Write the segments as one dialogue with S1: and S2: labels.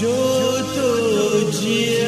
S1: जो तो जियवा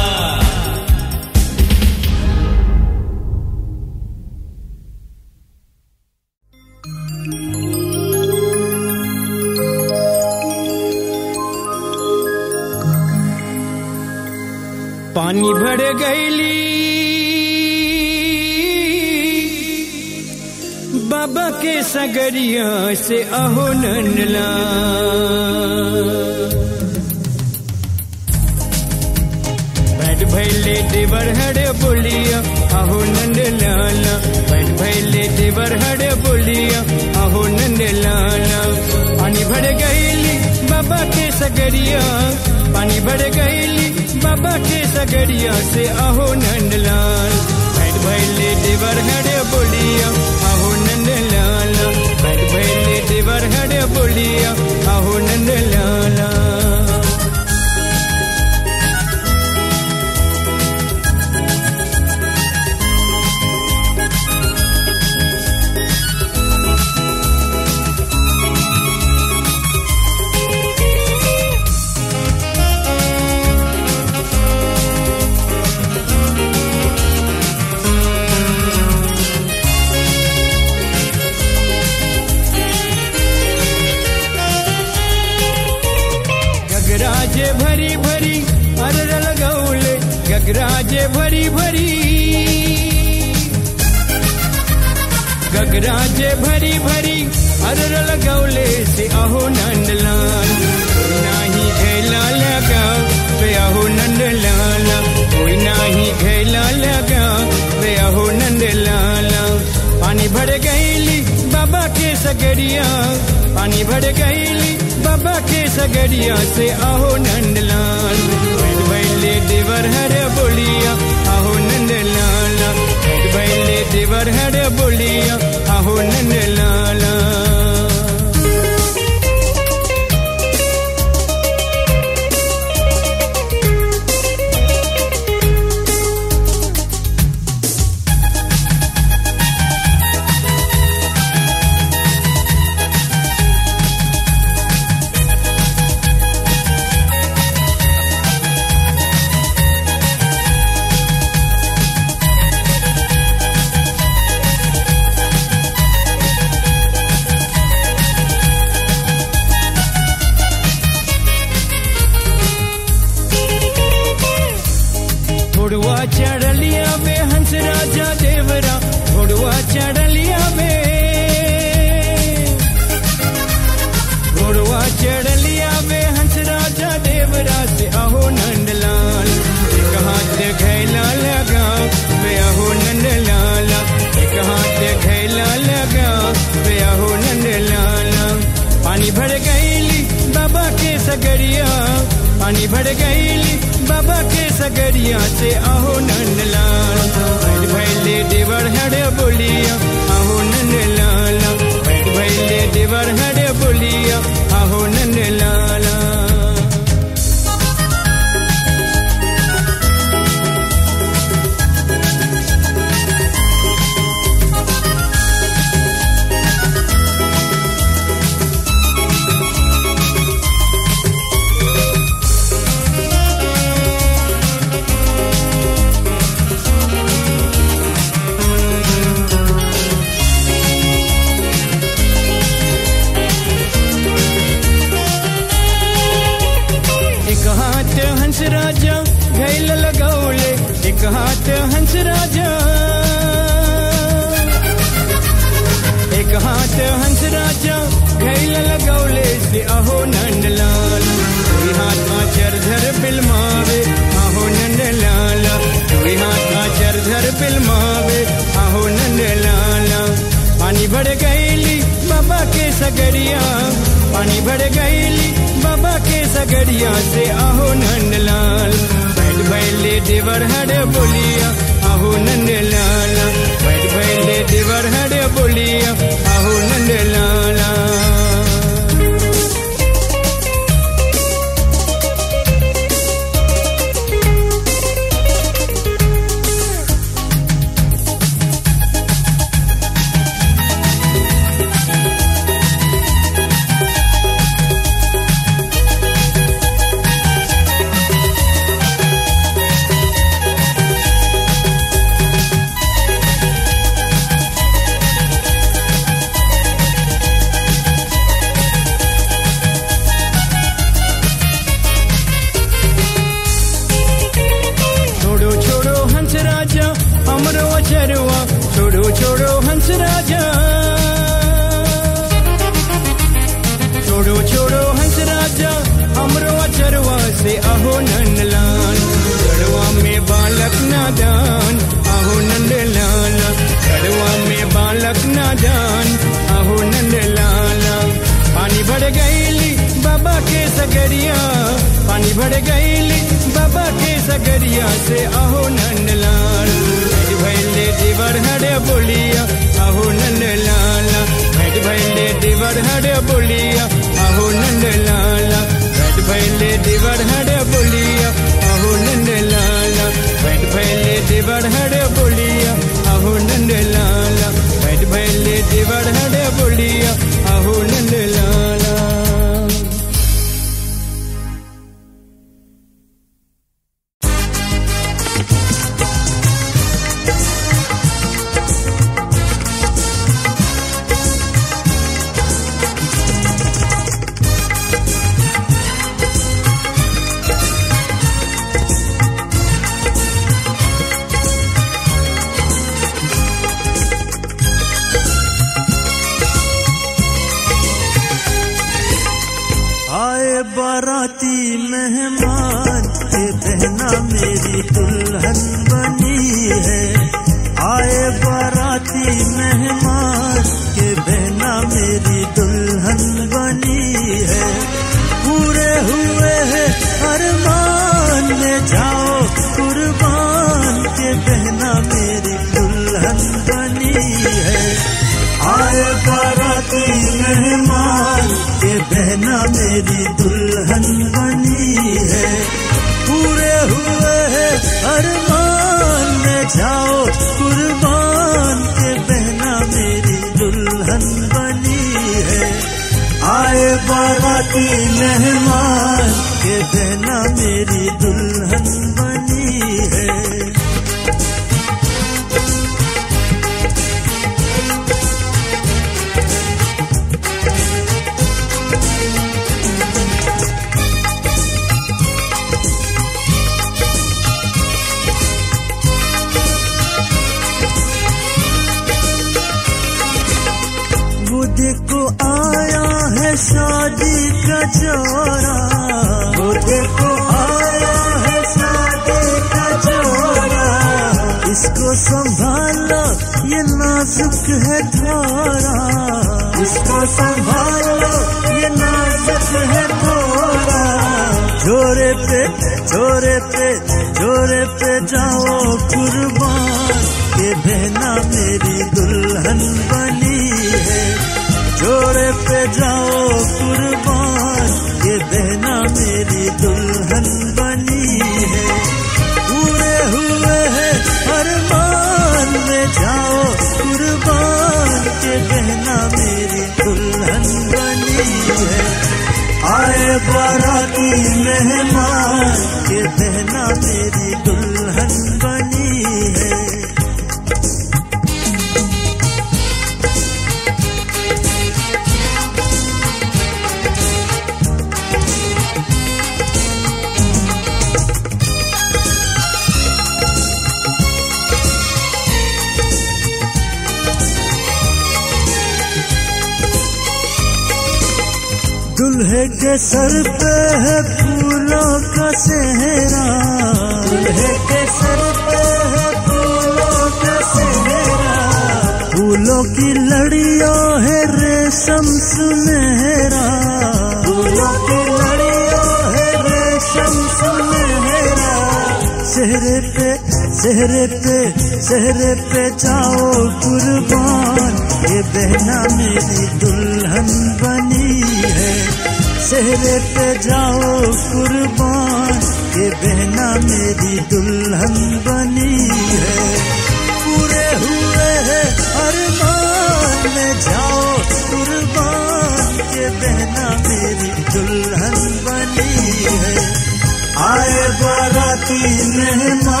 S2: की
S3: मेहमा,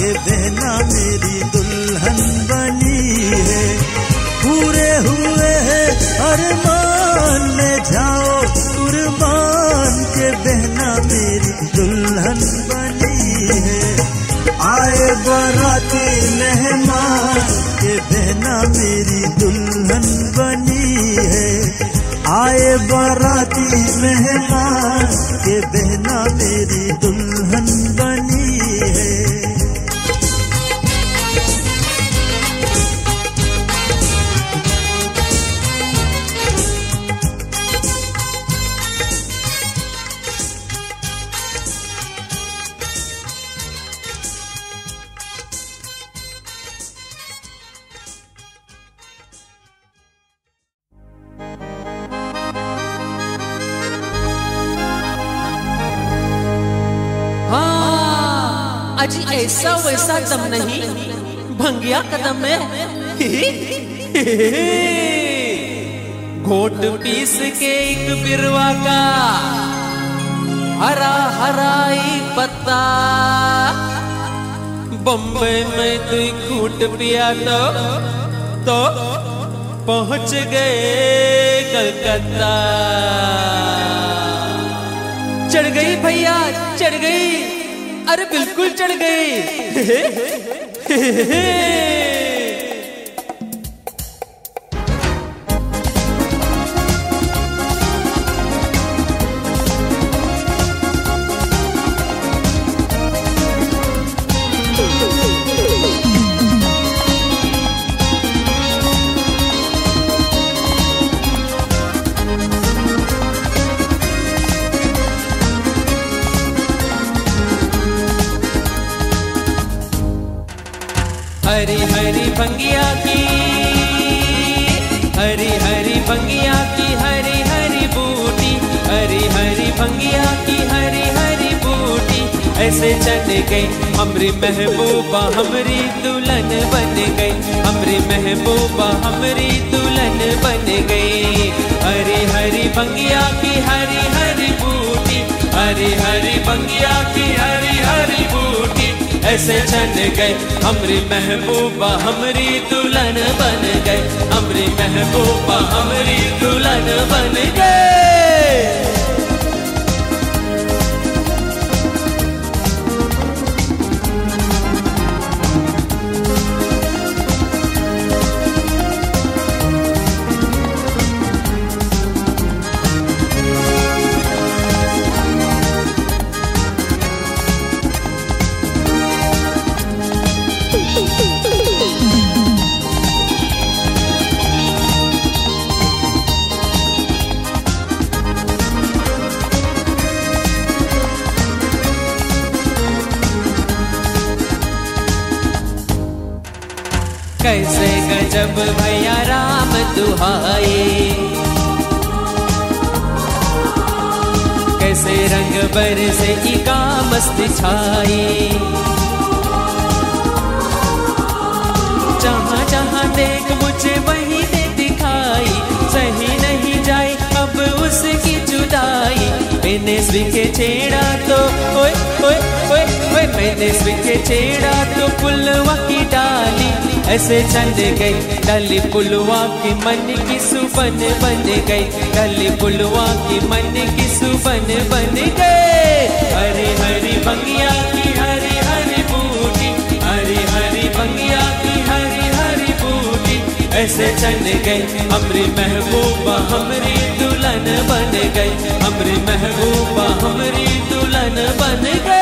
S3: ये मेरी दुल्हन बनी है। पूरे हुए है ले जाओ के मेरी दुल्हन बनी है। आए बराती मेहमान मेरी दुल्हन बनी है। आए बराती मेहमान
S4: पिया तो तो पहुँच गए कलकत्ता चढ़ गई भैया चढ़ गई अरे बिल्कुल चढ़ गई भंगिया की। हरी हरी भंगिया की, हरी हरी बूटी। हरी हरी भंगिया की, हरी हरी बूटी। ऐसे चल गई हमरी महबूबा हमरी दुल्हन बन गई। हमरी महबूबा हमरी दुल्हन बन गई। हरी हरी बंगिया की, हरी हरी बूटी। हरी हरी बंगिया की, हरी ऐसे चन गए। हमरी महबूबा, हमरी दुल्हन बन गए। हमरी महबूबा, हमरी दुल्हन बन गए। बर से इका मस्त छाई। जहाँ जहाँ देख मुझे वही दे दिखाई। सही नहीं जाए अब उसकी जुदाई। मैंने स्विखे छेड़ा तो ओए ओए ओए मैंने स्विखे छेड़ा तो पुलवा की डाली। ऐसे चल गई डाली पुलवा की मन की सुबन बन गई। डाली पुलवा की मन की सुबन बन गए। हरी हरी बंगिया की हरी हरी बूटी। हरी हरी बंगिया की हरी हरी बूटी। ऐसे चल गई हमरी महबूबा, हमरी दुल्हन बन गई हमरी महबूबा, हमरी दुल्हन बन गए।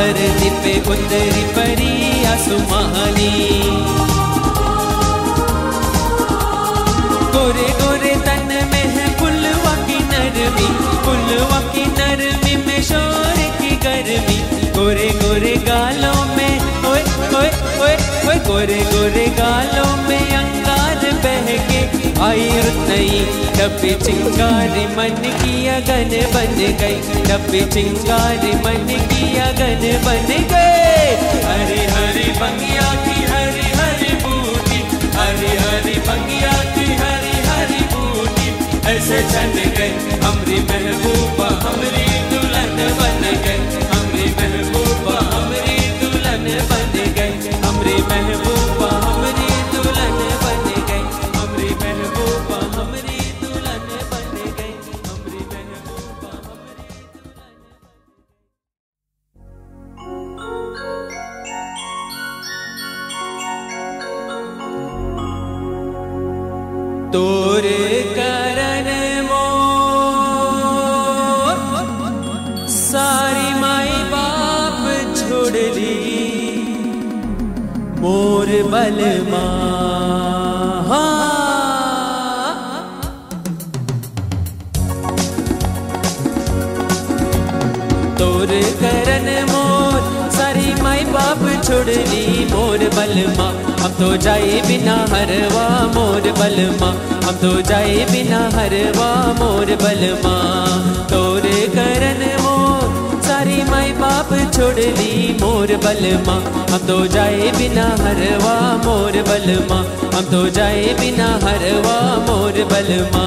S4: धरती पे उतरी परी आसुमानी गोरे गोरे तन में है पुलवा की नरमी पुलवा की नरमी में शोर की गर्मी। गोरे गोरे गालों में, ओए ओए ओए ओए, गोरे गोरे गालों में के आई डब्बी चिंगारी मन की अगन बन गई। डब्बी चिंगारी मन की अगन बन गए हरी हरी बंगिया की हरी हरी बूटी। हरी हरी बंगिया की हरी हरी बूटी। ऐसे चल गए हमरी महबूबा हमरी बलमा। हम तो जाए बिना हरवा मोर बलमा। हम तो जाए बिना हरवा मोर बलमा।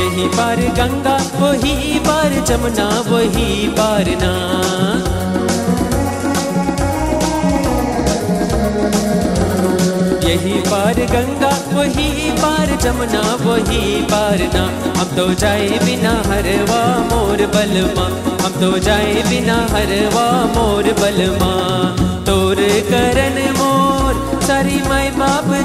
S4: यही पार गंगा वही जमुना वही बारना यही पार गंगा, वही पार जमना वही पारना हम तो जाए बिना हरवा मोर बलमा। हम तो जाए बिना हरवा मोर बलमा।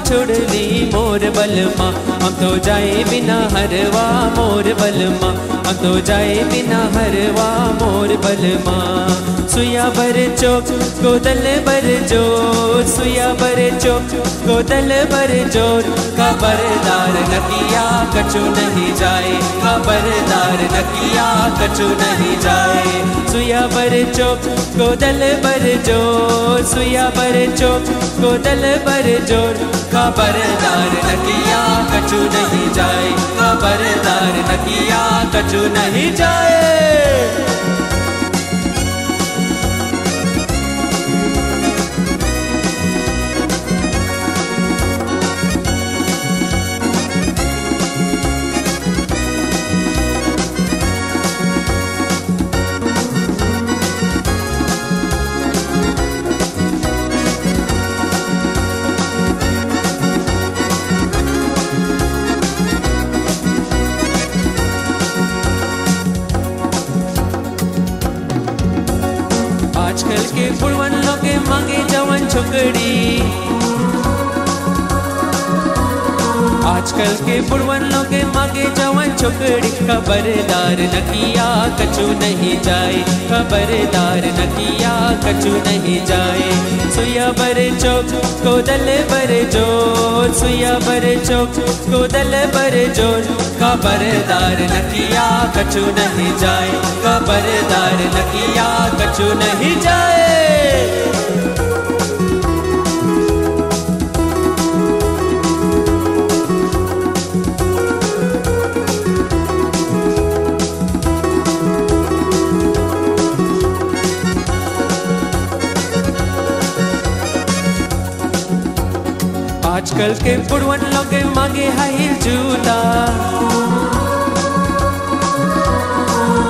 S4: छोड़ली मोर बलमा। हम तो जाए बिना हरवा मोर बलमा। हम तो जाए बिना हरवा मोर बलमा। सुया बर चौक, गोदल बर ज़ोर सुया बर चौक, गोदल बर ज़ोर खबरदार नकिया कछु नहीं जाए। खबरदार नकिया कछु नहीं जाए। सुया बर चौक, गोदल बर ज़ोर सुया बर चौक, गोदल बर ज़ोर खबरदार नकिया कछु नहीं जाए खबरदार नकिया कछु नहीं जाए। छोकरी आजकल के बुढ़वन के मांगे जवन छोकरी खबरदार नकिया कछु नहीं जाए। खबरदार नकिया कछु नहीं जाए। सुया बर चौक, कोदल बर ज़ोर। सुया बर चौक, कोदल बर ज़ोर। खबरदार नकिया कछु नहीं जाए। खबरदार नकिया कछु नहीं जाए। आजकल के बुढ़वन लोग मांगे हाई जूता।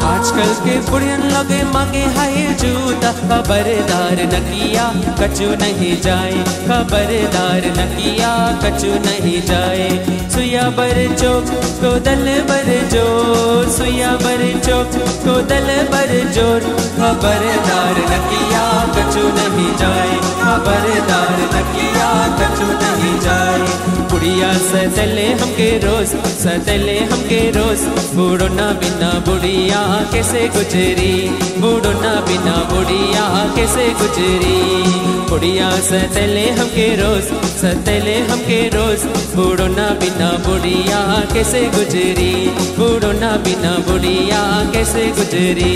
S4: आजकल के बुढ़ियन लोग मांगे हाई जूता। खबरदार नकिया कछु नहीं जाए। खबरदार नकिया कछु नहीं जाए। सुया बर चौक, कोदल बर ज़ोर। सुया बर चौक, कोदल बर ज़ोर। खबरदार नकिया कछु नहीं जाए। खबरदार नकिया। कछु नहीं जाए। बुढ़िया सतले हमके रोज सतले हमके रोज। बूढ़ो ना बिना बुढ़िया कैसे गुजरी? बूढ़ो ना बिना बुढ़िया कैसे गुजरी? बुढ़िया सतले हमके रोज सतले हमके रोज। बूढ़ो ना बिना बुढ़िया कैसे गुजरी? बूढ़ो ना बिना बुढ़िया कैसे गुजरी?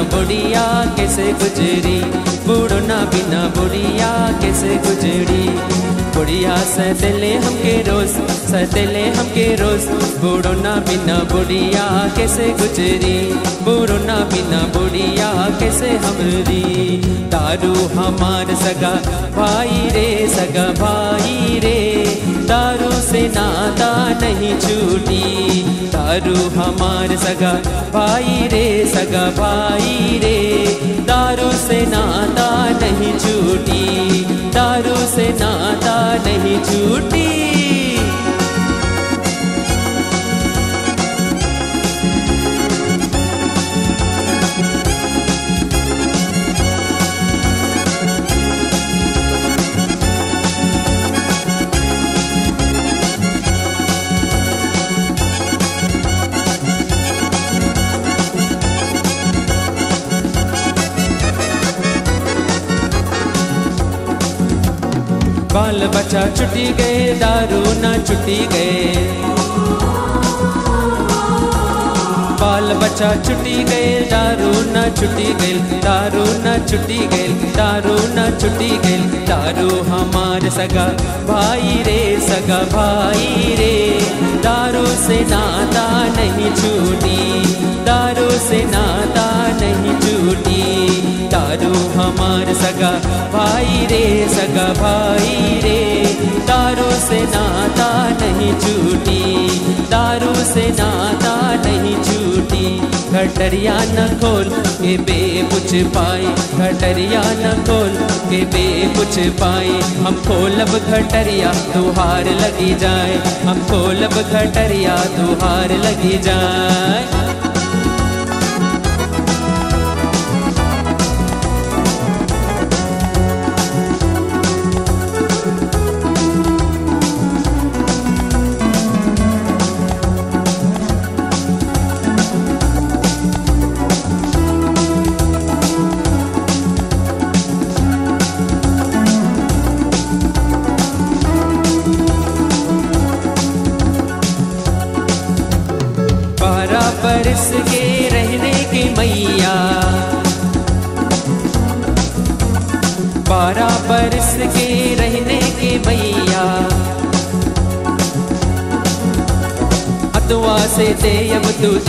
S4: बुढ़िया कैसे गुजरी? बूढ़ो ना बिना बुढ़िया कैसे गुजरी? बुढ़िया सदले हमके रोज सदले हमके रोज। बूढ़ो ना बिना बुढ़िया कैसे गुजरी? बूढ़ो ना बिना बुढ़िया कैसे हमरी? दारू हमार सगा भाई रे, सगा भाई रे। दारू से नाता नहीं छूटी। दारू हमार सगा भाई रे, सगा भाई रे। दारू से नाता नहीं छूटी दारू से नाता नहीं छूटी। बाल बच्चा छुट्टी गए, दारू ना छुट्टी गए। बाल बच्चा छुट्टी गए, दारू ना छुट्टी गए, दारू ना छुट्टी गए, दारू ना छुट्टी गए। दारू हमार सगा भाई रे, सगा भाई रे। दारू से नाता नहीं छूटी, दारू से नाता नहीं छूटी। दारू हमार सगा भाई रे, सगा भाई रे। दारू से नाता नहीं छूटी, दारू से नाता नहीं छूटी। घटरिया न खोल के बे कुछ पाए घटरिया न खोल के बे कुछ पाए हम खोलब घटरिया तुहार लगी जाए। हम खोलब घटरिया तुहार लगी जाए।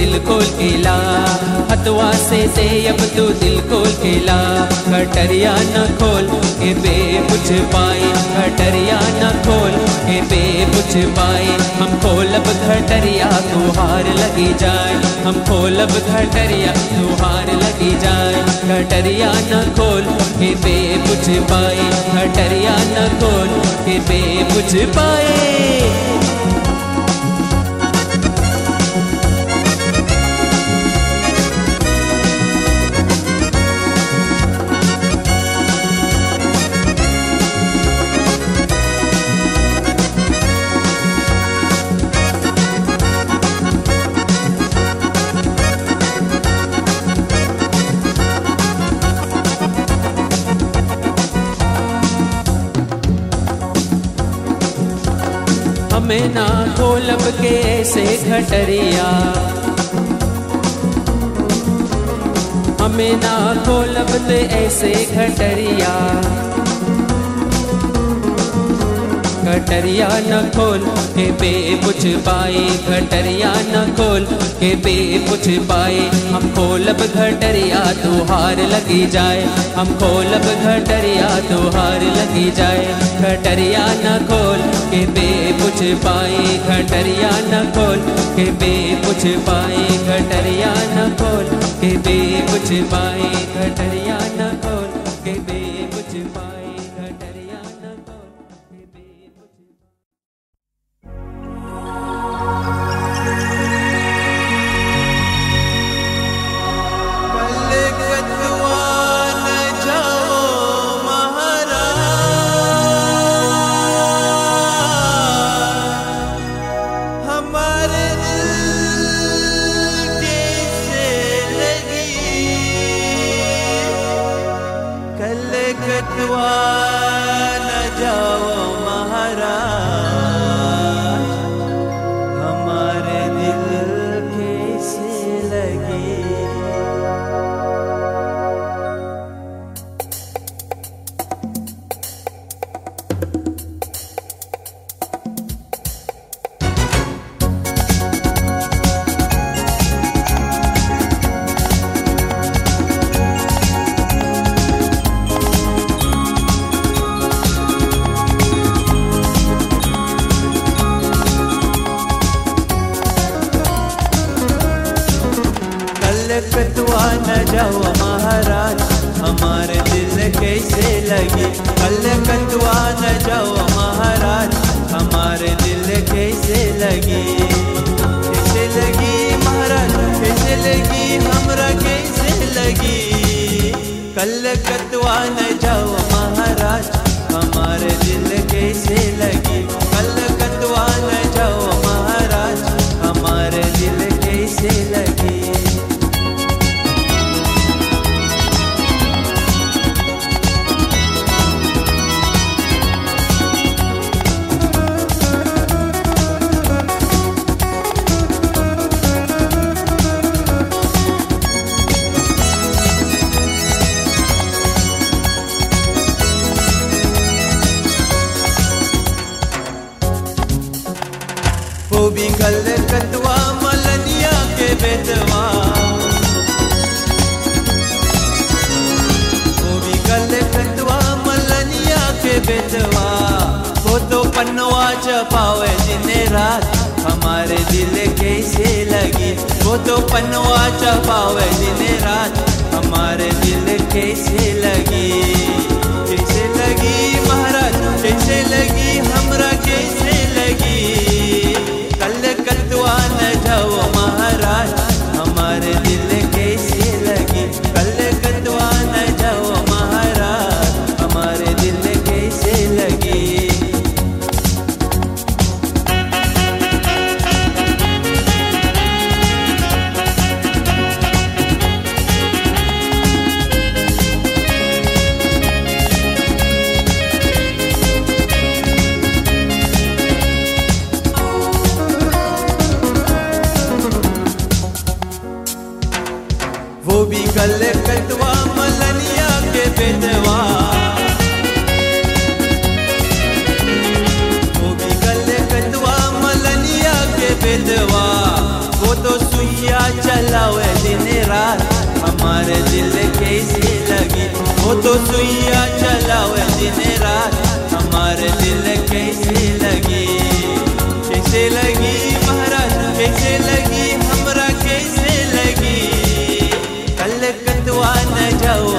S4: दिल खोल के ला। हथुआ से अब तू दिल खोल के ला। कटरिया न खोल के बे कुछ पाए। कटरिया न खोल के बे कुछ पाए। हम खोलब घटरिया तुहार लगी जाए। हम खोलब घटरिया तुहार लगी जाए। घटरिया न खोल के बे कुछ पाए। घटरिया न खोल के बे कुछ पाए। हमें ना खोलब के ऐसे घटरिया। हमें ना खोलब ते ऐसे घटरिया। घटरिया न खोल के बे कुछ पाए, घटरिया न खोल के बे पुछ पाए। हम खोलब घटरिया तुहार लगी जाए हम खोलब घटरिया तुहार लगी जाए। घटरिया न खोल के बे पूछ पाए घटरिया न खोल, के बे पूछ पाए घटरिया न खोल, के बे पूछ पाए घटरिया न खोल।
S5: तो सुइया चलाओ दिन रात हमारे दिल कैसे लगी? कैसे लगी महाराज? कैसे लगी हमरा? कैसे लगी? कल कतवा न जाओ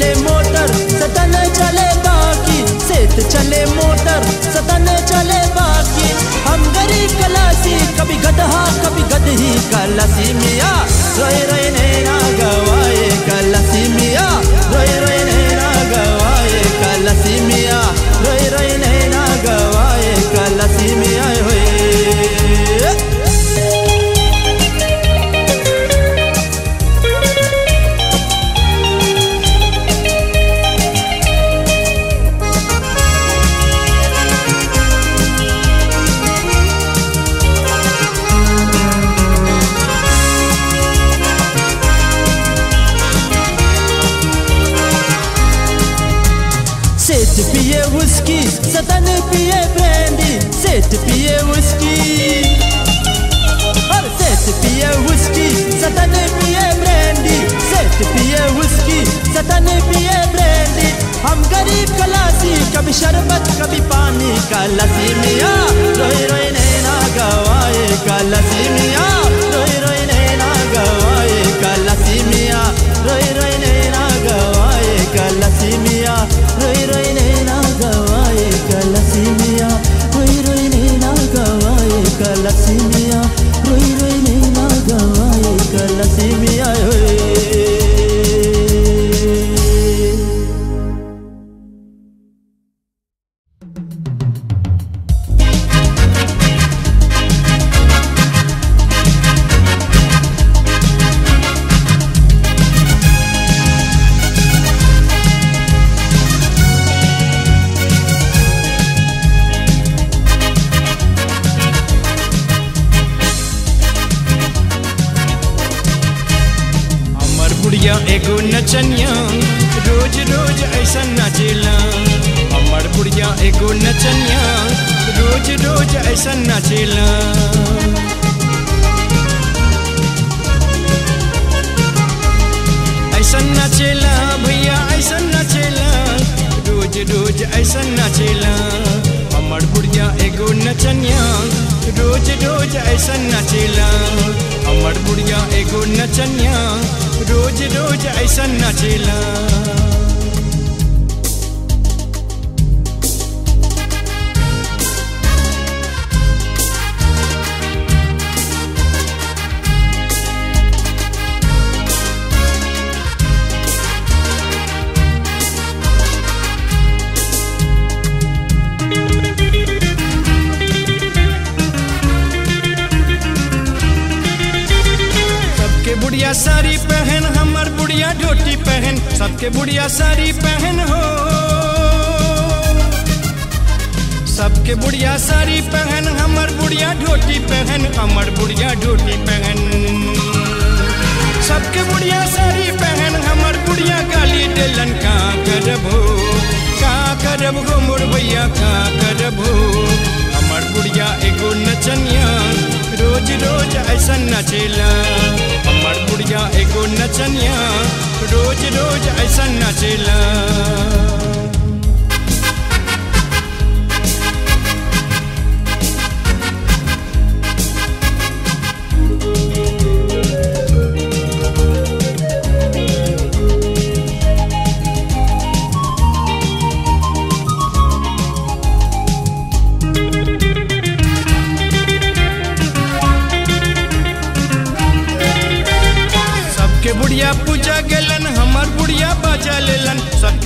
S5: चले मोटर, सतन चले बाकी। सेत चले मोटर, सतन चले बाकी। हम गरीब कलासी, कभी गदहा, कभी गदही कलासी मिया। रोए रोए नैना गवाए कलासी। बर्तन पिए ब्रेंडी। हम गरीब कलासी कभी शरबत, कभी पानी का लसी मिया रोई रोई नैना गवाए का लसी मिया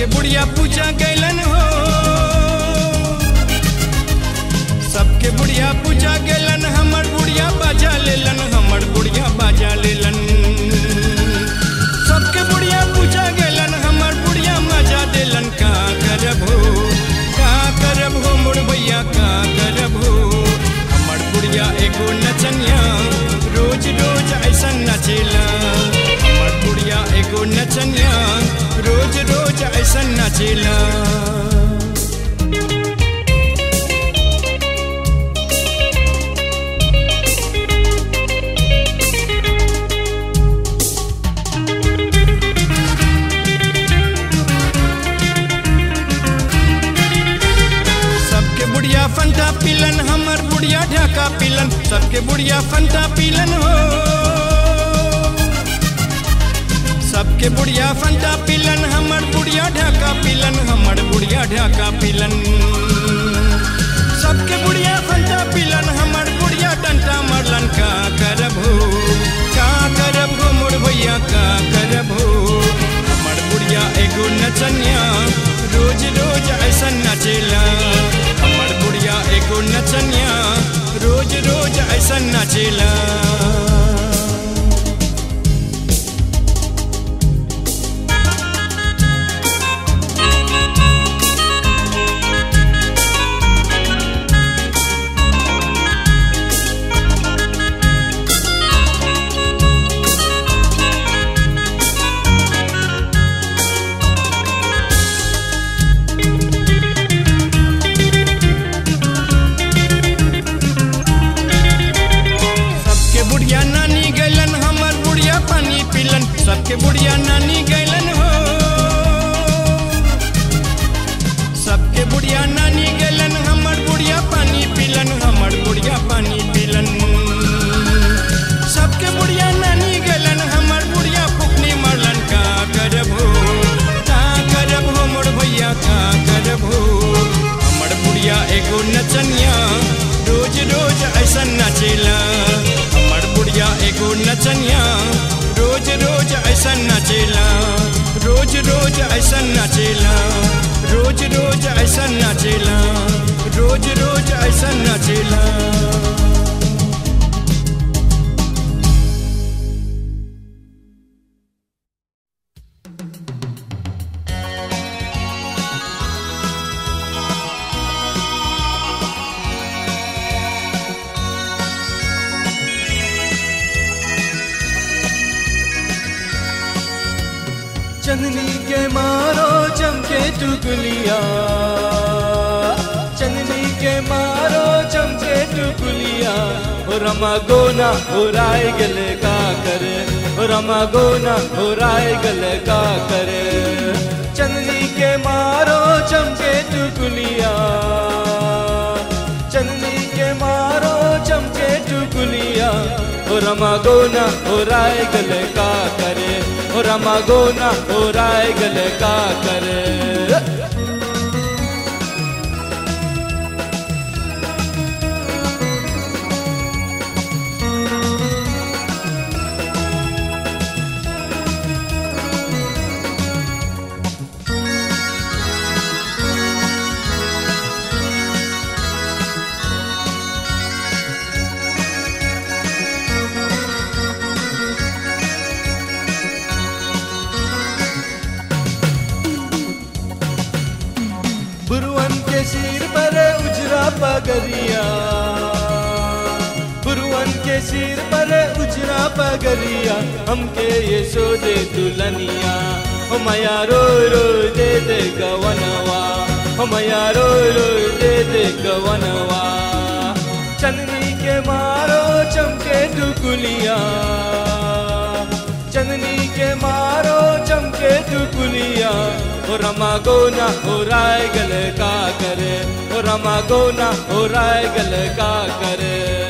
S5: के
S2: बुढ़िया पूजा कैलन हो। सबके बुढ़िया पूजा गलन, हमर बुढ़िया बाजा लेलन, हमर बुढ़िया बाजा लेलन। सबके बुढ़िया पूजा गलन, हमर बुढ़िया मज़ा देलन। का करब हो, का करब हो मुड़ भैया, का करब हो। हमर बुढ़िया एगो नचनिया, रोज रोज ऐसा नचेला। हमर बुढ़िया एगो नचनिया ऐसन नचेला. फंटा पीलन हमर बुढ़िया ढाका पीलन। सबके बुढ़िया फंटा पीलन हो। सबके बुढ़िया फंटा पीलन, हमर बुढ़िया ढाका पीलन, हमर बुढ़िया ढाका पीलन। सबके बुढ़िया फंटा पीलन, हमर बुढ़िया डंटा मरलन, का करबो? का करबो मोर भैया, का करबो? हमर बुढ़िया एगो नचनिया, रोज रोज ऐसन नचेला। हमर बुढ़िया एगो नचनिया, रोज रोज ऐसा नचेला।
S5: हमके ये सो दे दुल्हनिया। हो मया रो रो दे दे गवनवा। हो मया रो रो दे दे गवनवा। चंदनी के मारो चमके टुकुलिया चंदनी के मारो चमके टुकुलिया ओ रमा गोना हो राय गल का करे। ओ रमा गोना हो राय गल का करे।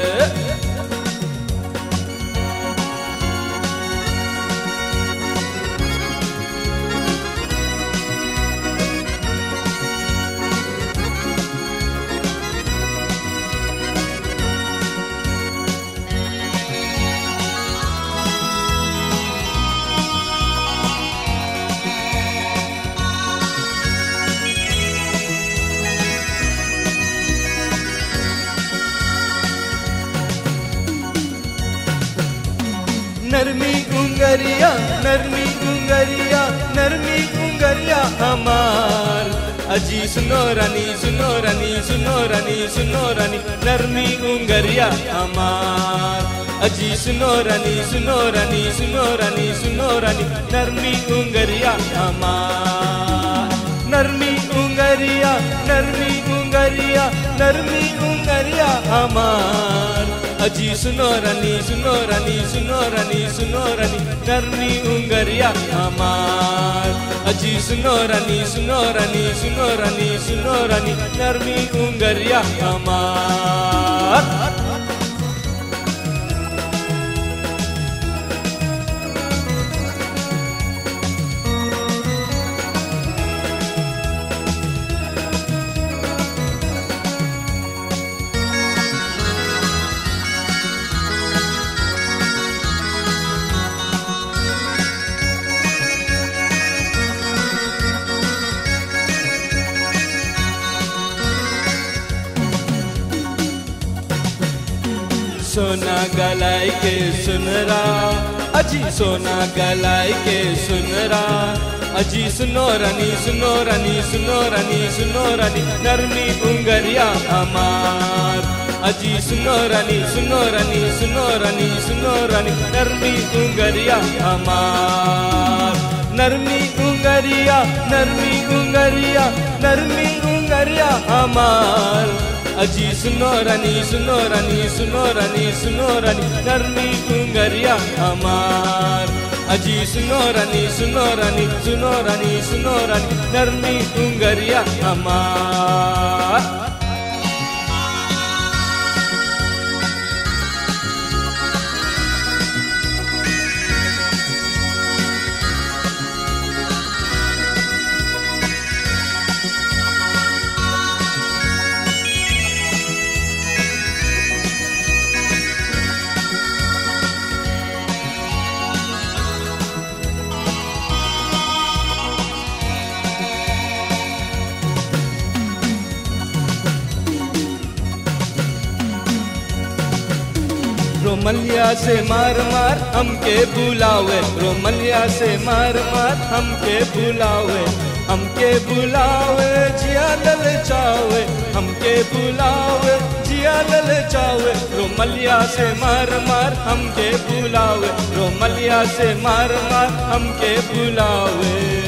S2: नरमी उंगरिया नरमी उंगरिया हमार। अजी सुनो रानी सुनो रानी सुनो रानी सुनो रानी, नरमी उंगरिया हमार। अजी सुनो रानी सुनो रानी सुनो रानी सुनो रानी, नरमी उंगरिया हमार। नरमी उंगरिया नरमी उंगरिया नरमी उंगरिया हमार। अजी सुनो रानी सुनो रानी सुनो रानी सुनो रानी नरमी उंगरिया हमार अजी सुनो रानी सुनो रानी सुनो रानी सुनो रानी नरमी उंगरिया हमार के सुनरा अजी सोना गलाई के सुनरा अजी सुनो रानी सुनो रानी सुनो रानी सुनो रानी, नरमी उंगरिया हमार। अजी सुनो रानी सुनो रानी सुनो रानी सुनो रानी, नरमी उंगरिया हमार। नरमी उंगरिया नरमी उंगरिया नरमी उंगरिया हमार। अजी सुनो रानी सुनो रानी सुनो रानी सुनो रानी नरमी उंगरिया हमार अजी सुनो रानी सुनो रानी सुनो रानी सुनो रानी नरमी उंगरिया हमार रोमलिया से मार मार हमके बुलावे रोमलिया से मार मार हमके बुलावे हमके बुलावे, जिया लल चावे हमके बुलावे, जिया लल चावे रोमलिया से मार मार हमके बुलावे रोमलिया से मार मार हमके बुलावे।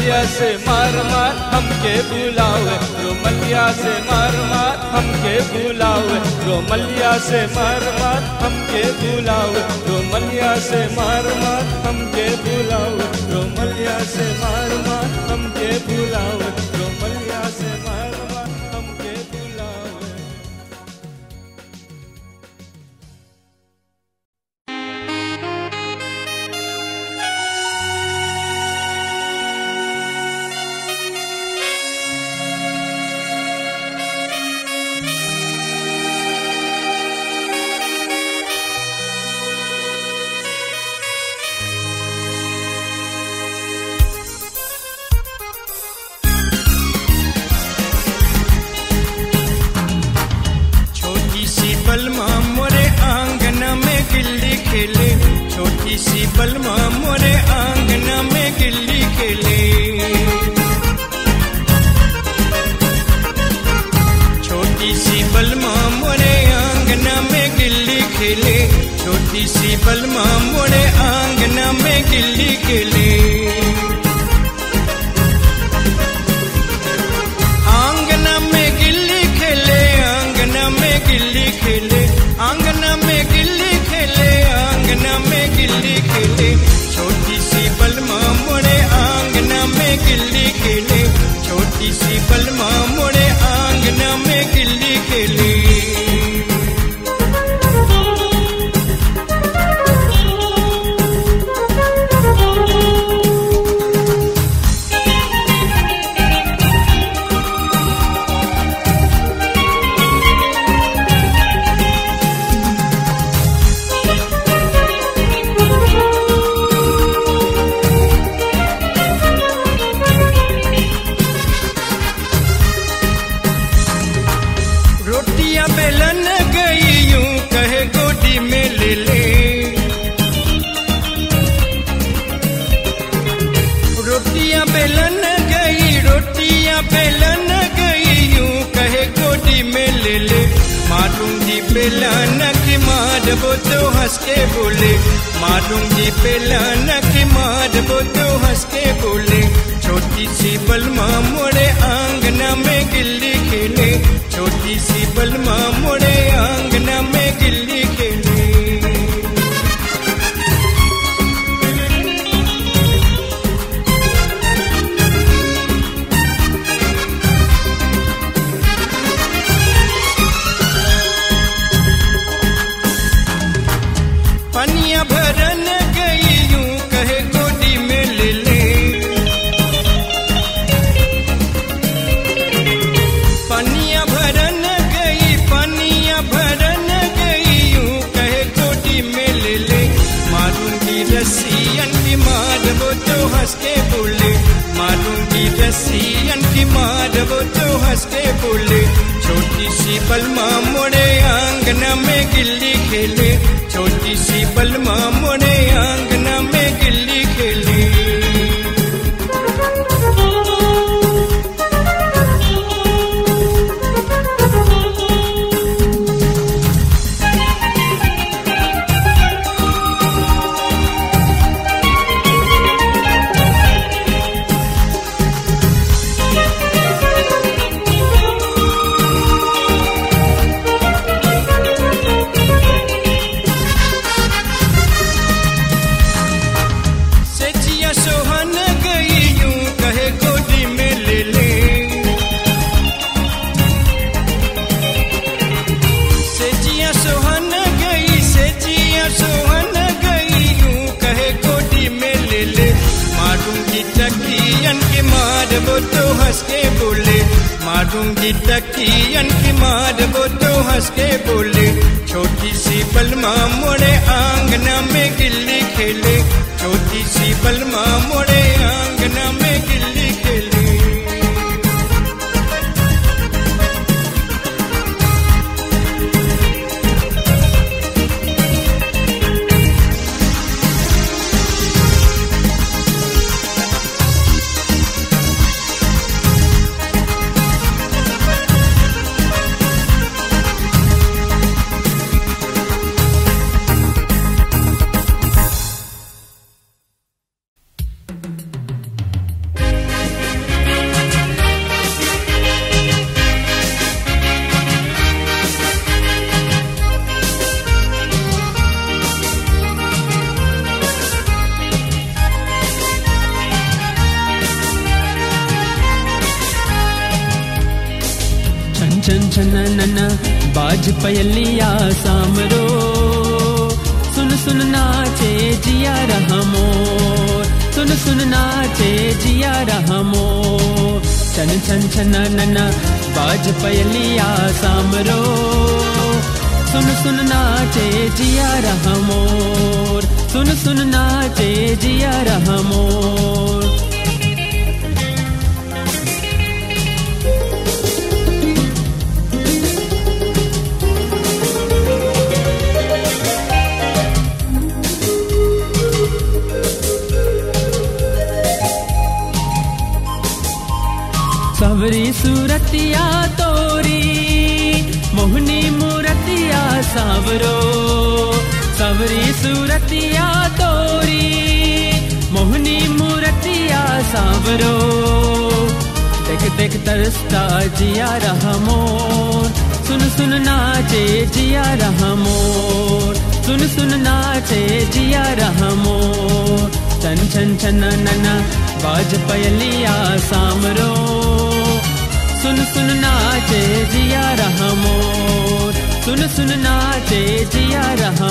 S2: रुमलिया से मार मार हमके बुलावे। रोमलिया से मार मार हमके बुलावे। रोमलिया से मार मार हमके बुलाओ रोमलिया से मार मार हमके बुलाओ रोमलिया से मार मार
S6: में
S2: ले ले रोटियाँ बेलन गई, रोटियाँ बेलन गई, यूँ कहे गोदी में ले। ले मारूँगी बेलन की मार वो तो हंस के बोले मारूँगी बेलन की मार वो तो हंस के बोले। छोटी सी बलमा मोड़े आंगना में गिल्ली खेले। छोटी सी बलमा मोड़े आंगना में गिल्ली रसियन की मार वो तो हंस के बोले छोटी सी बलमा मोड़े आंगना में गिल्ली खेले। छोटी सी बलमा मोड़े आंगना में गिल्ली मारूँगी तकियन की मार, वो तो हंस के बोले। छोटी सी बलमा मोड़े आंगना में गिल्ली खेले। छोटी सी बलमा मोड़े आंगना में गिल्ली
S4: बाज पयलिया सामरो सुन सुन नाचे जिया रहमो सुन सुन नाचे जिया रहमो छन छन छन नन बाज पयलिया सामरो सुन सुन नाचे जिया रहमोर सुन सुन नाचे जिया रहमोर तोरी मोहनी मूरतिया सावरो। सवरी सूरतिया तोरी मोहनी सांवरो। देख देख तरसता जिया रहा मोर सुन सुन नाचे जिया रहा मोर सुन सुन नाचे जिया रहा मोर छन छन छन नना बाज पयलिया सांवरो सुन सुन नाचे जिया रहा सुन सुन नाचे जिया रहा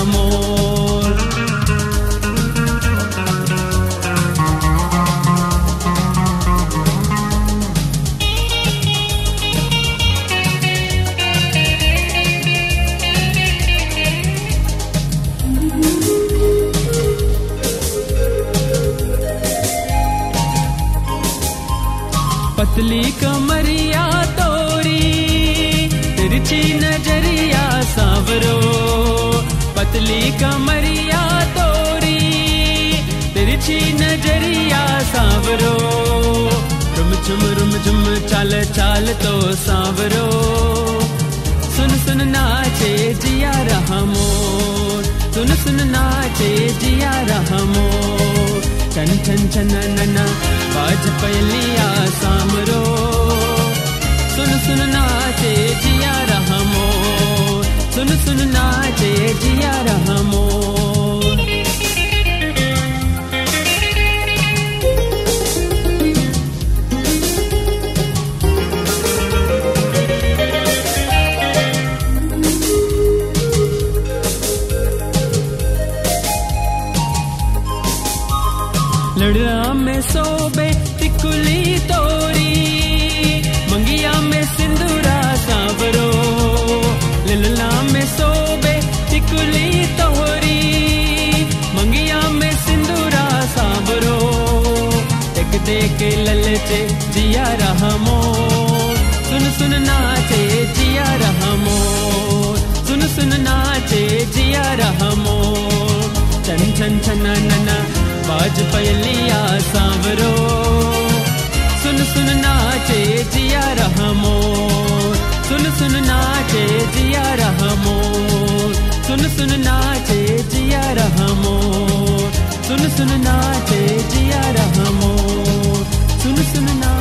S4: पतली तिरछी नज़रिया सांवरो, पतली कमरिया तोरी। तिरछी नज़रिया सांवरो, रुम झुम रुम झुम चाल चाल तो सांवरो। सुन सुन नाचे जिया रहा सुन सुन नाचे जिया रहा मोर छन छन छन नना बाज पयलिया सामरो सुन सुन नाचे जिया सुन सुन नाचे जिया रहा मोर एक देख ललचे जिया रहा मोर सुन सुन नाचे जिया रहा मोर सुन सुन नाचे जिया रहा मोर छन छन छन, नना, बाज पयलिया सांवरो। सुन सुन नाचे जिया रहा मोर सुन सुन नाचे जिया रहा मोर सुन सुन नाचे जिया रहा मोर सुन सुन नाचे जिया रहा मोर सुन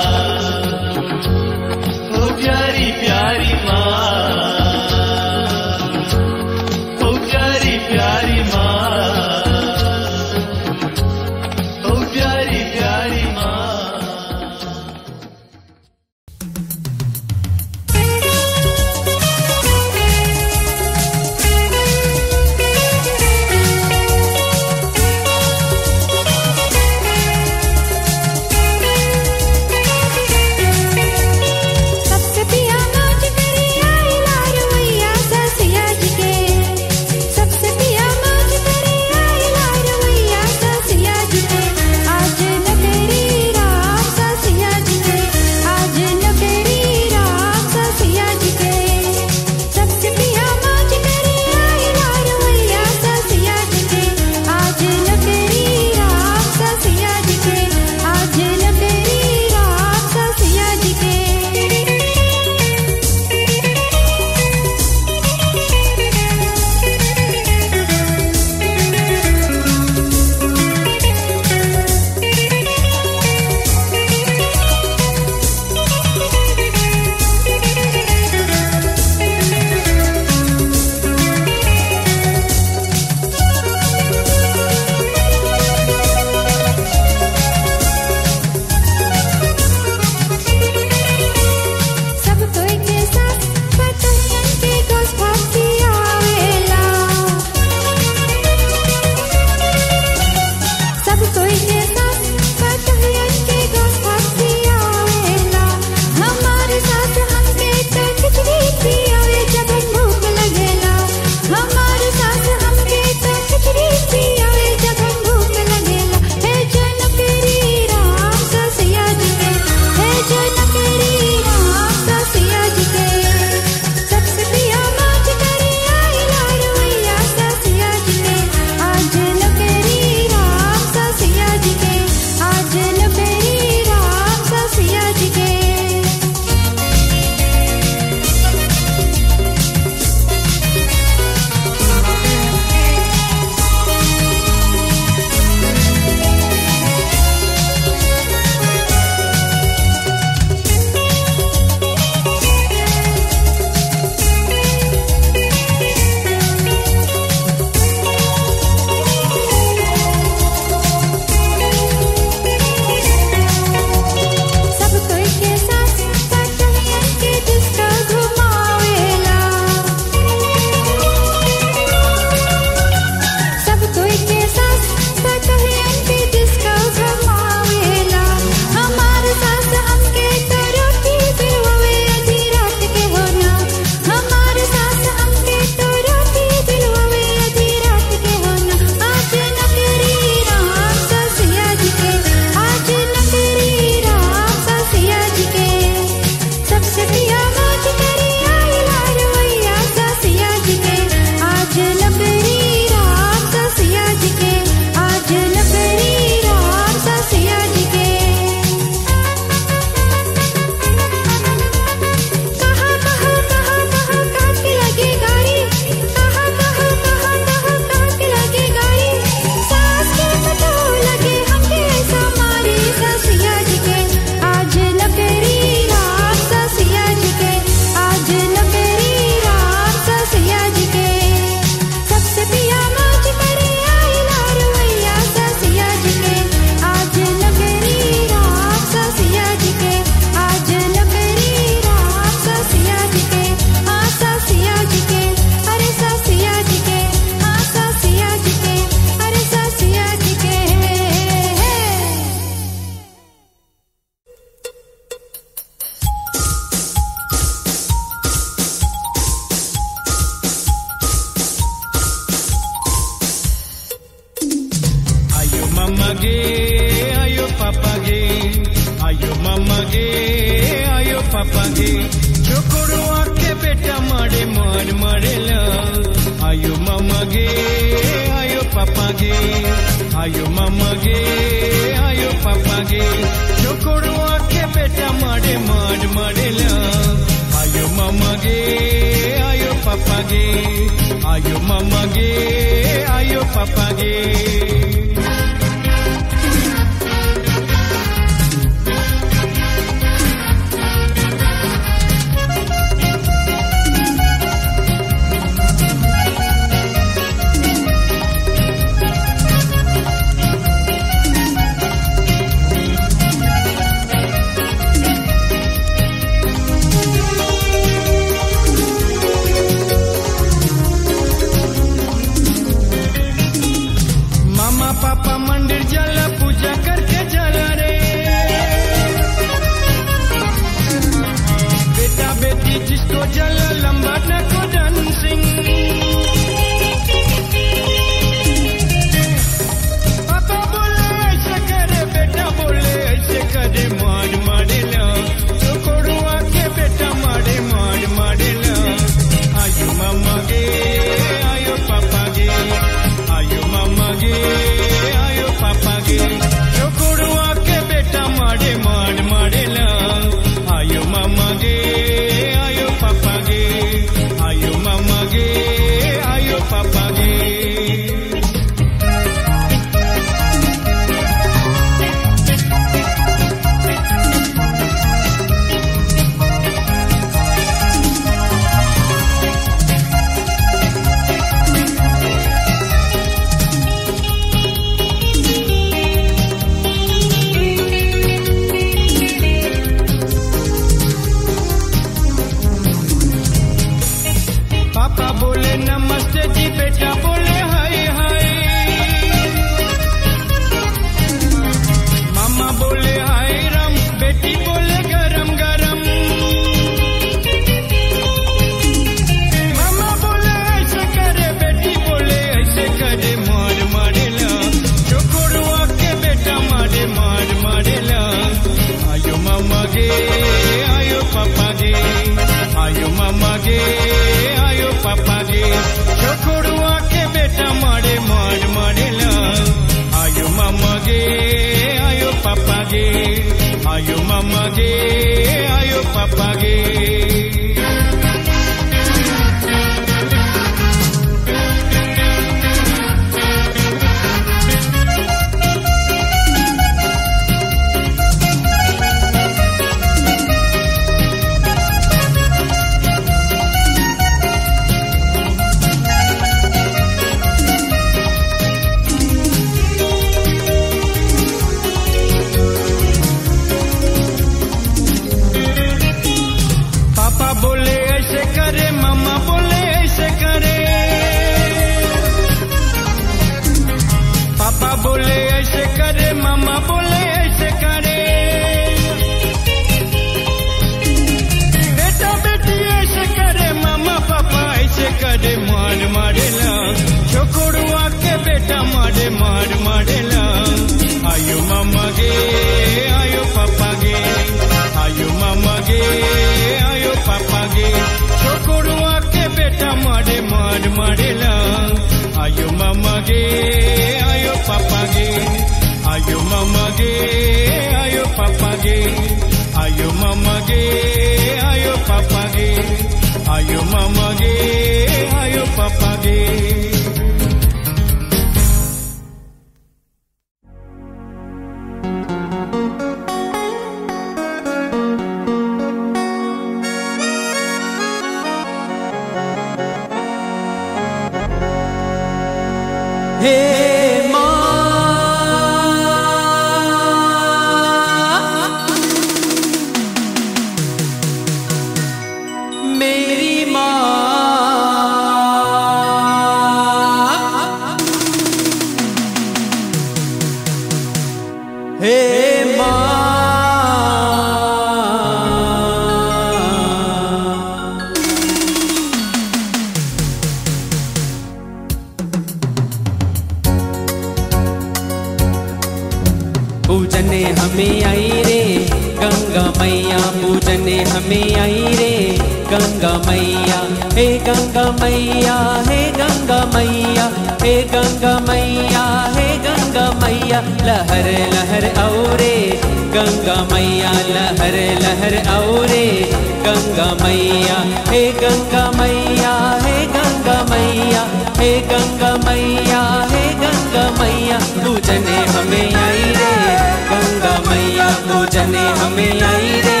S4: पूजने हमें आई रे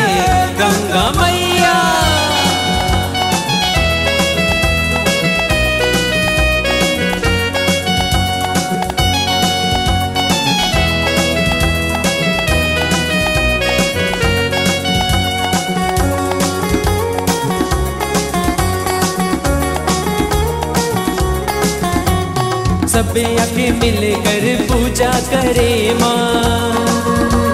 S4: गंगा मैया। सब आके मिलकर पूजा करे माँ।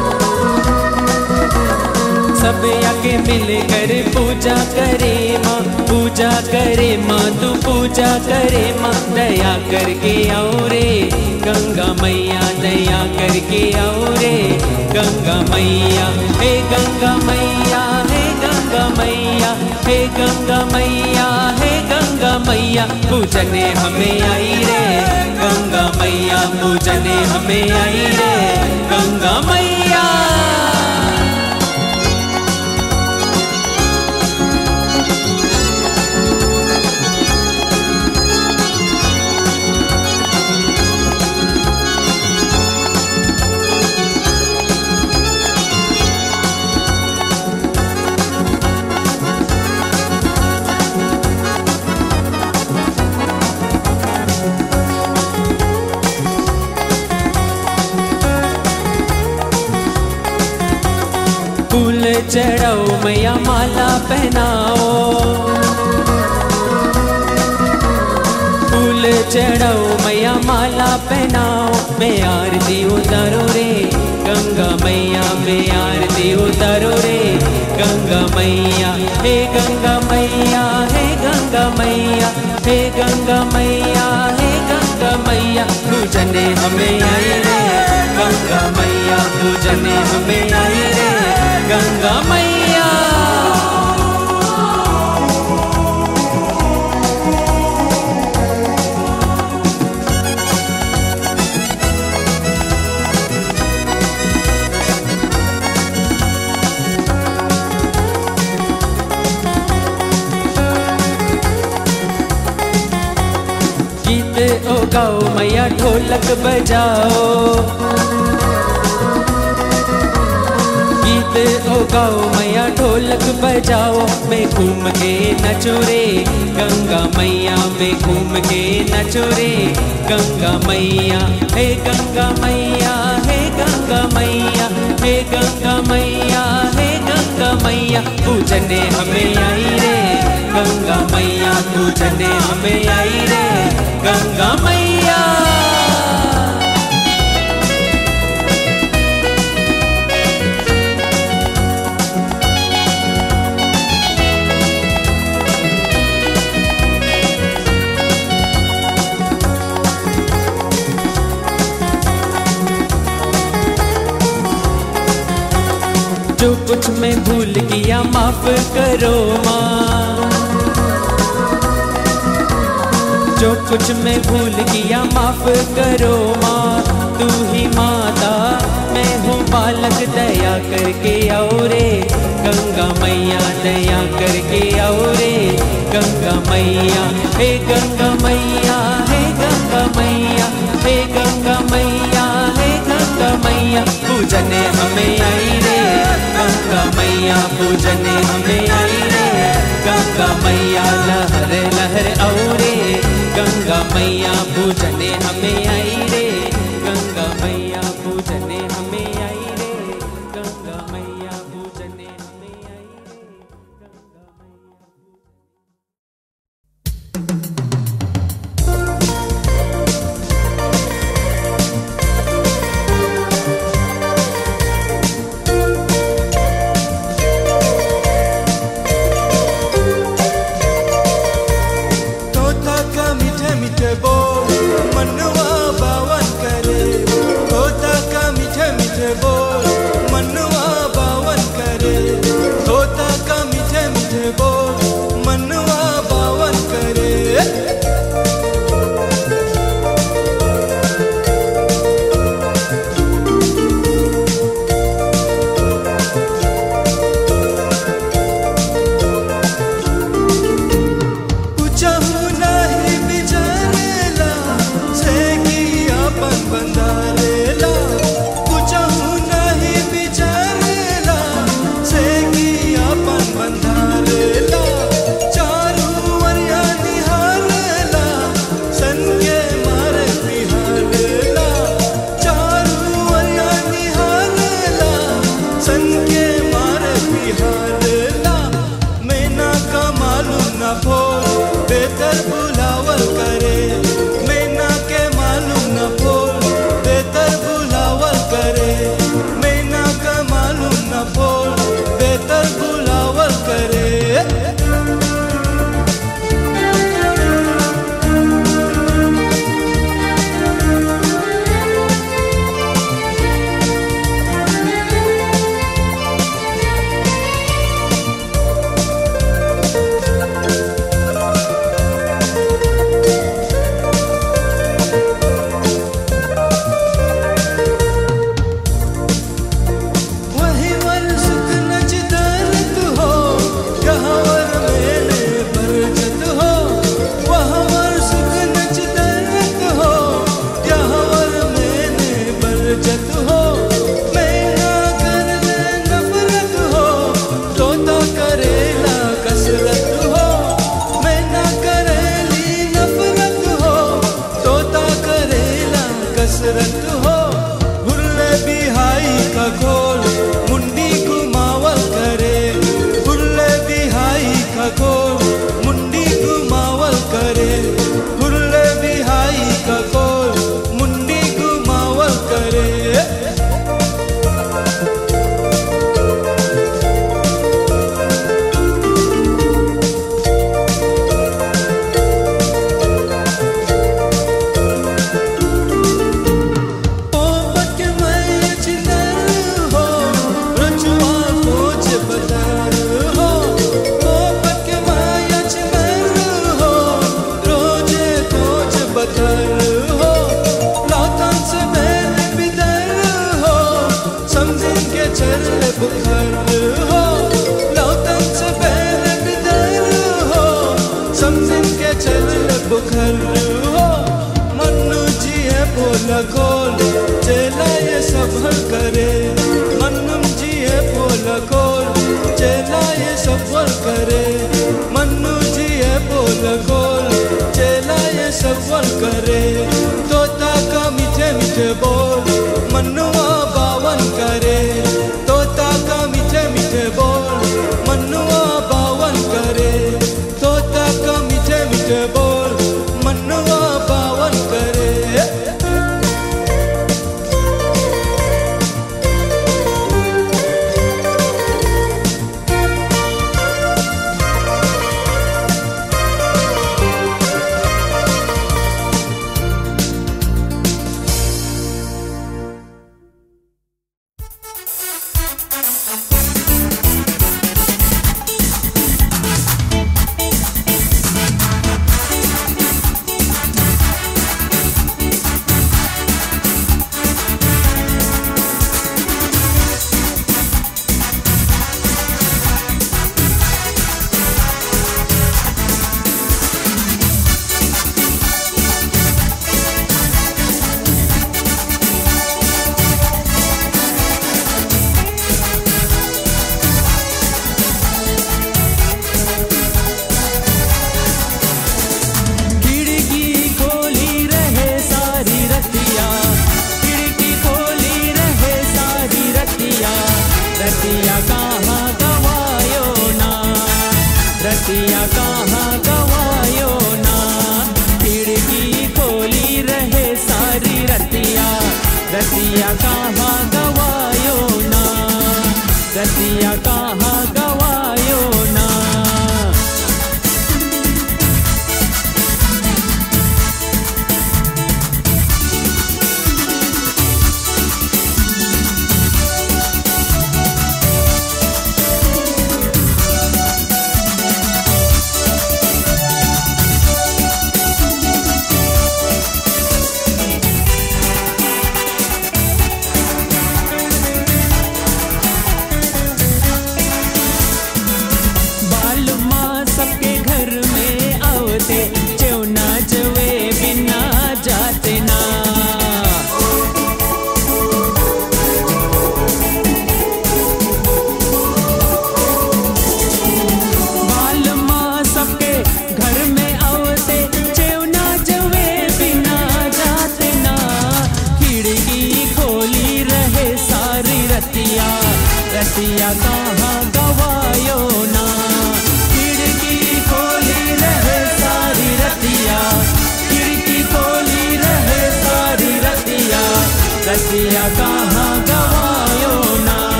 S4: सब आके मिल कर पूजा करे माँ, पूजा करे माँ, तू पूजा करे माँ, दया करके आओ रे। गंगा मैया, दया करके आओ रे। गंगा मैया, हे गंगा मैया, हे गंगा मैया, हे गंगा मैया, हे गंगा मैया, पूजने हमें आई रे। गंगा मैया, पूजने हमें आई रे। गंगा मैया चढ़ाओ, मैया माला पहनाओ। फूल चढ़ाओ, मैया माला पहनाओ। मैं आरती उतारो रे, गंगा मैया, मैं आरती उतारो रे। गंगा मैया, हे गंगा मैया, हे गंगा मैया, हे गंगा मैया हे पूजने हमें आई रे। गंगा मैया पूजने हमें आई रे। गंगा मैया। गाओ मैया ढोलक बजाओ। गीत ओ गाओ मैया ढोलक बजाओ। मैं घूम के नचो रे गंगा मैया, मैं घूम के नचो रे गंगा मैया, हे गंगा मैया, हे गंगा मैया, हे गंगा मैया, हे गंगा मैया, पूजने हमें आई रे। गंगा मैया पूजने हमें आई रे। गंगा मैया। जो कुछ मैं भूल किया माफ़ करो माँ। जो कुछ मैं भूल किया माफ़ करो माँ, तू ही माता। मैं हूँ बालक दया करके आओ रे, गंगा मैया दया करके आओ रे। गंगा मैया, हे गंगा मैया, हे गंगा मैया, हे गंगा मैया, हे गंगा मैया, पूजने हमें आई रे। गंगा मैया, पूजने हमें आई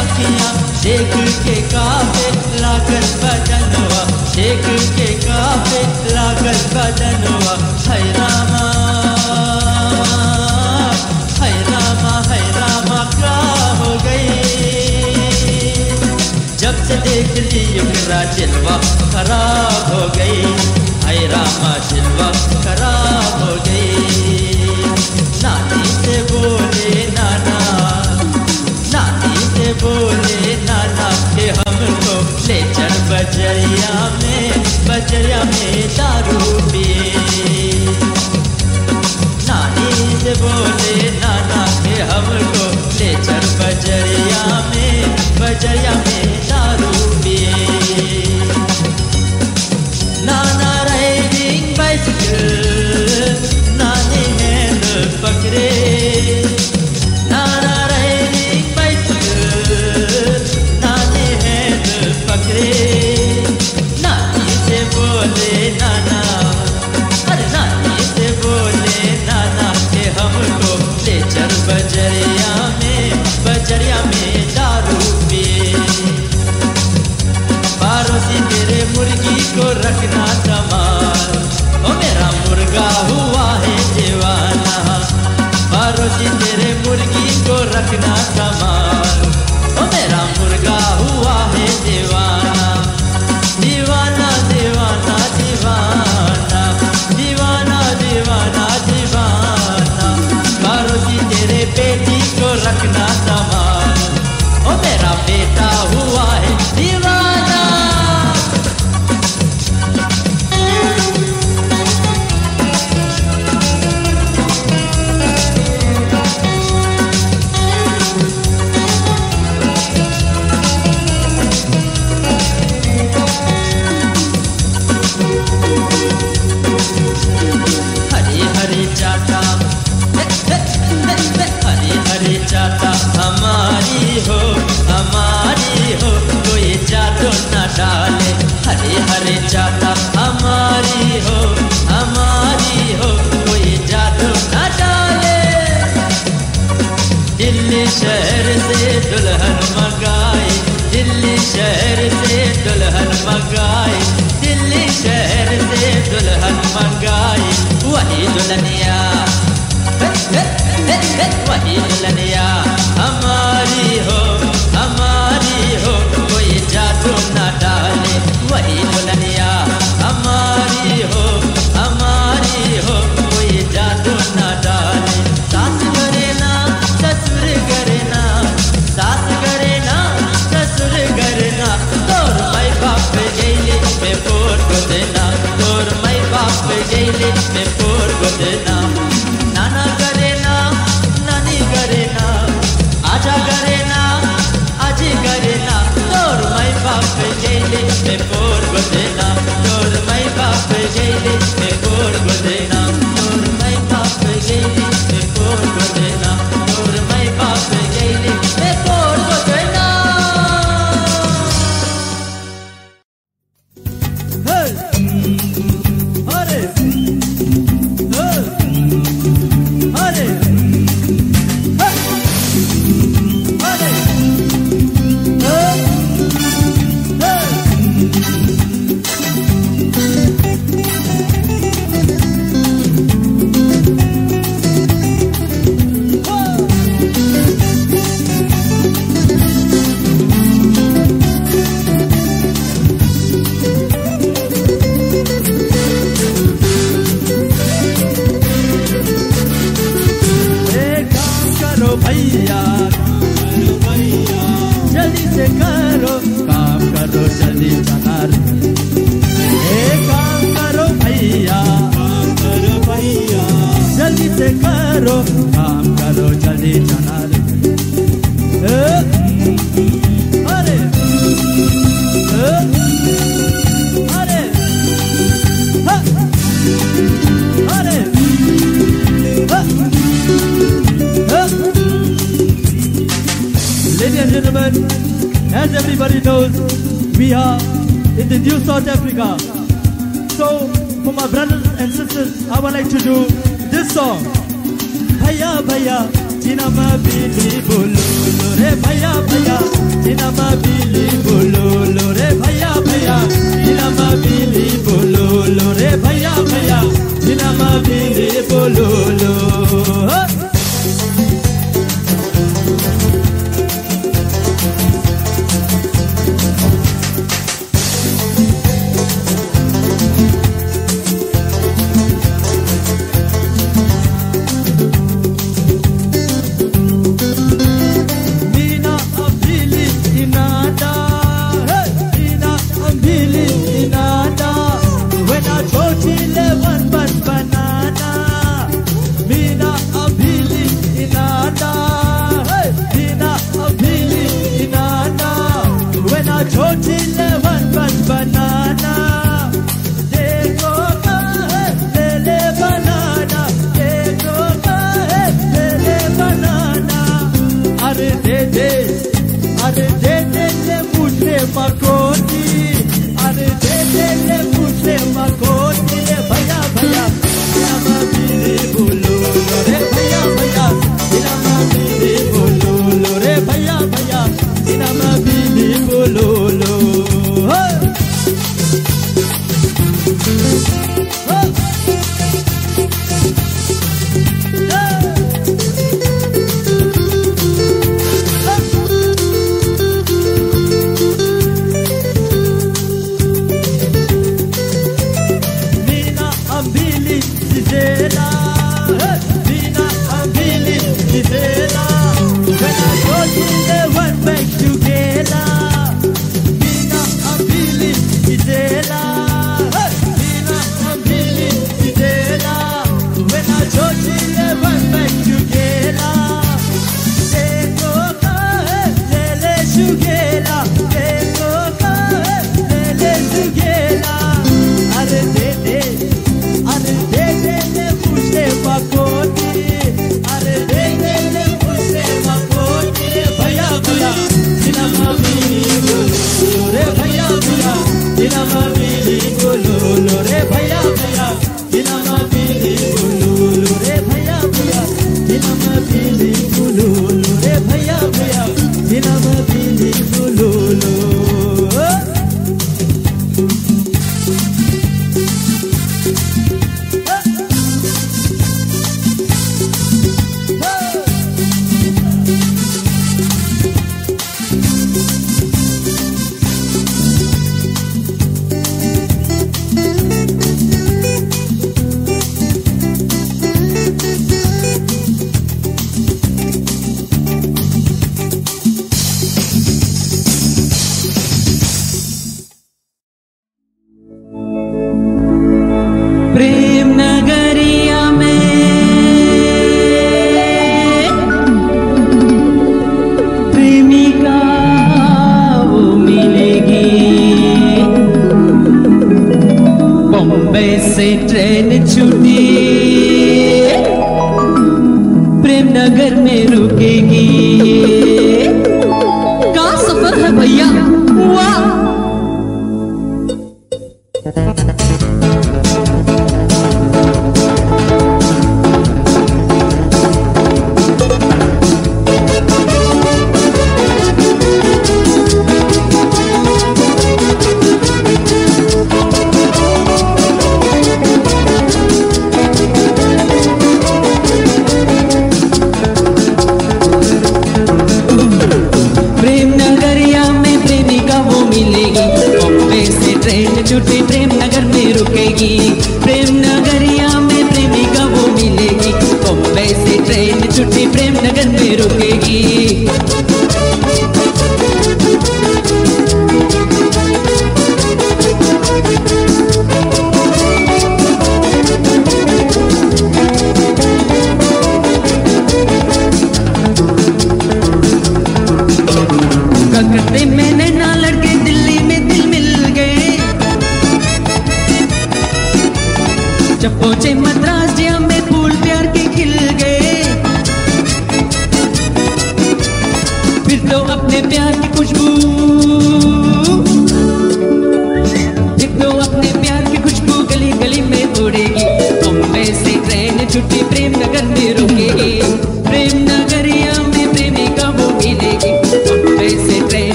S4: सखिया,
S2: शेख के
S5: काफे लागल बदनवा शेख के काफे लागल बदनवा है रामा है रामा है रामा, क्या हो गई? जब से देख ली मेरा चिलवा खराब हो गई। है रामा चिलवा खराब हो गई। बोले नाना के तो ले चल बजरिया में बजरिया में दारू पिए। liczne purgody nam Nana garena, nani garena Aja garena, aji garena Tor mai bap jai liczne purgody nam Tor mai bap jai liczne purgody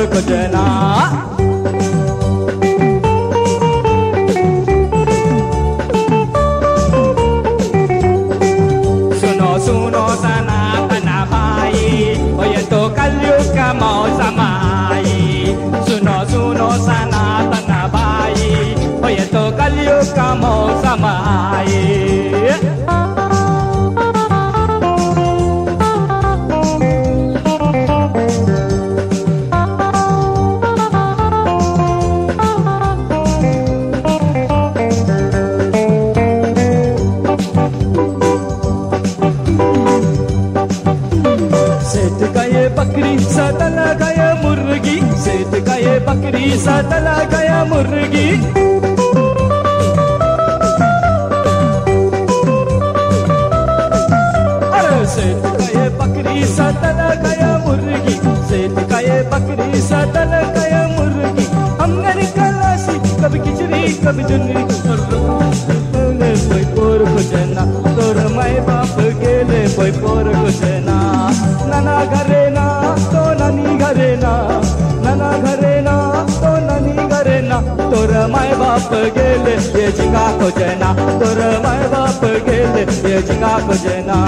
S5: और कुछ सुनो सुनो, सनातना भाई, ओ ये तो कलयुग का मौसम आई। सुनो सुनो, सनातना भाई, ओ
S2: ये तो कलयुग का मौसम आई। बकरी सा तला गया मुर्गी। अरे सेठ का ये बकरी सा तला गया मुर्गी। सेठ का ये बकरी सा तला गया मुर्गी। हमने निकाला सी कभी खिचड़ी कभी चुनरी तोर मैं बाप गेले पोर कुछ तोर माय बाप गेले ये जिंगा खोजना। तोर माय बाप गेले ये जिंगा खोजना।